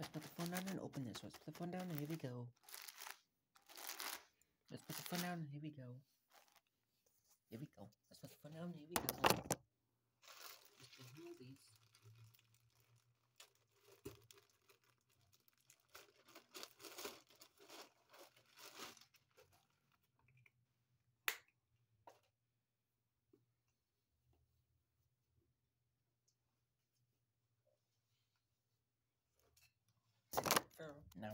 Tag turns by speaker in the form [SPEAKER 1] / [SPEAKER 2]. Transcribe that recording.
[SPEAKER 1] Let's put the phone down and open this. Let's put the phone down and here we go. Let's put the phone down and here we go. Here we go. Let's put the phone down and here we go. No.